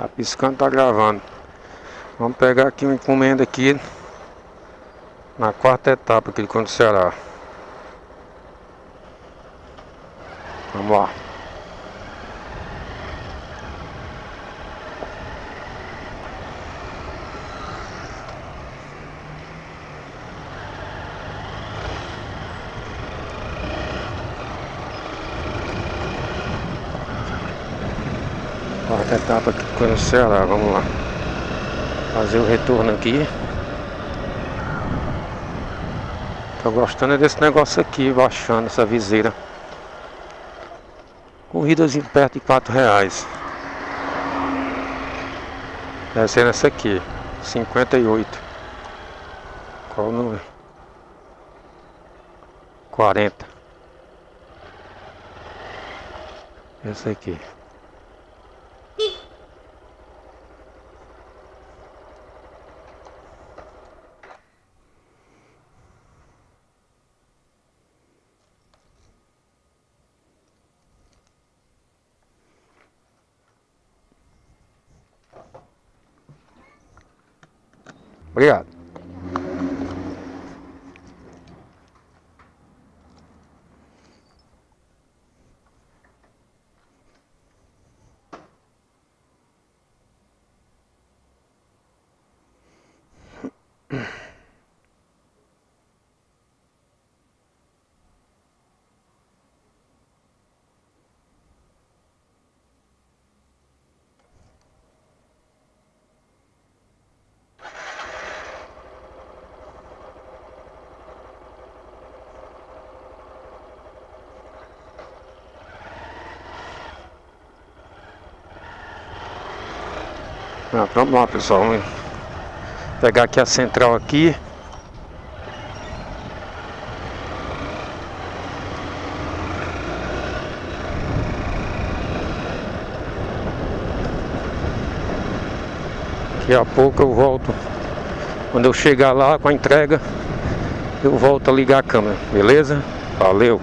Tá piscando, tá gravando. Vamos pegar aqui uma encomenda aqui na quarta etapa aqui do Ceará. Vamos lá. Quarta etapa aqui com o Ceará, vamos lá. Fazer o retorno aqui. Tô gostando desse negócio aqui, baixando essa viseira. Corridas em perto de 4 reais. Deve ser nessa aqui, 58. Qual o número? 40. Essa aqui. Obrigado. Ah, vamos lá pessoal, vamos pegar aqui a central aqui. Daqui a pouco eu volto. Quando eu chegar lá com a entrega, eu volto a ligar a câmera, beleza? Valeu!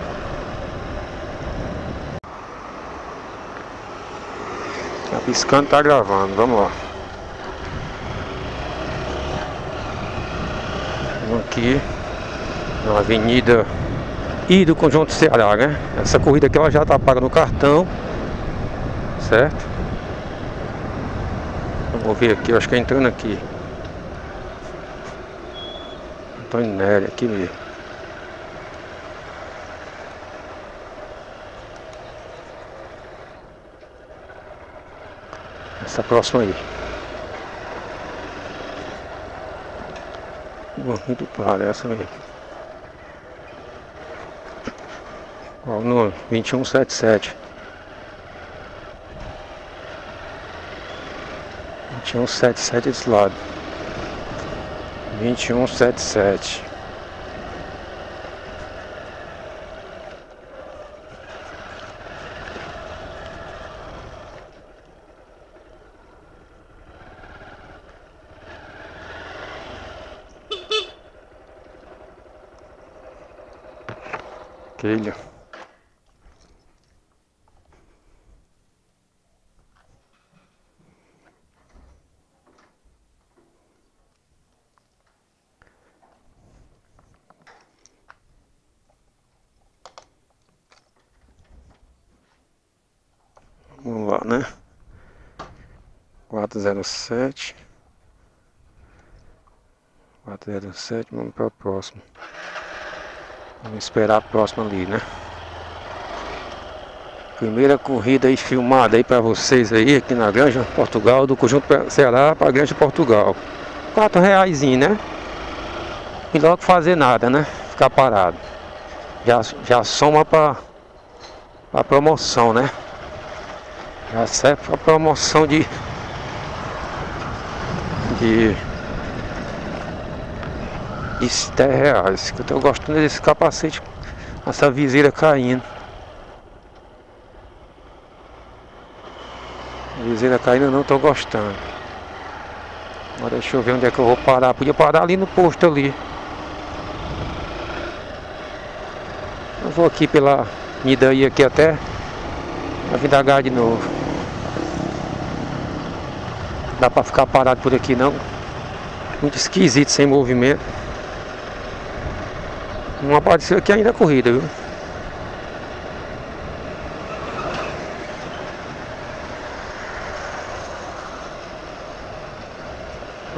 Tá piscando, tá gravando, vamos lá. Aqui na avenida e do Conjunto Ceará, né? Essa corrida aqui ela já tá paga no cartão, certo? Vamos ver aqui, acho que é entrando aqui. Antônio Nery, aqui mesmo. Essa próxima aí. Muito claro, essa mesmo. Qual o número? 2177. 2177 desse lado. 2177. Quelho. Vamos lá, né? Quatro zero sete. Quatro zero sete, vamos para o próximo. Vamos esperar a próxima ali, né? Primeira corrida aí filmada aí para vocês aí aqui na Granja Portugal, do Conjunto Ceará para a Granja Portugal. Quatro reais, né? E logo fazer nada, né? Ficar parado. Já, já soma para a promoção, né? Já serve para promoção de de de 10 reais. Que eu tô gostando desse capacete, essa viseira caindo. Viseira caindo não tô gostando. Agora deixa eu ver onde é que eu vou parar. Podia parar ali no posto ali. Eu vou aqui pela Nidaí aqui até a Vidagar de novo. Dá pra ficar parado por aqui não. Muito esquisito, sem movimento. Não apareceu aqui ainda a corrida, viu?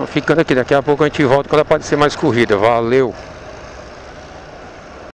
ficando aqui, daqui a pouco a gente volta quando aparecer mais corrida. Valeu!